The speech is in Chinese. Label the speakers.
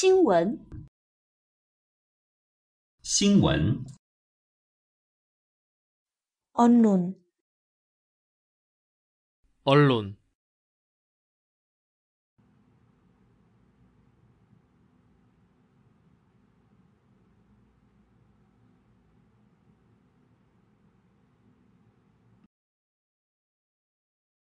Speaker 1: 新闻，
Speaker 2: 新闻，
Speaker 3: 언 론,
Speaker 4: 언 론。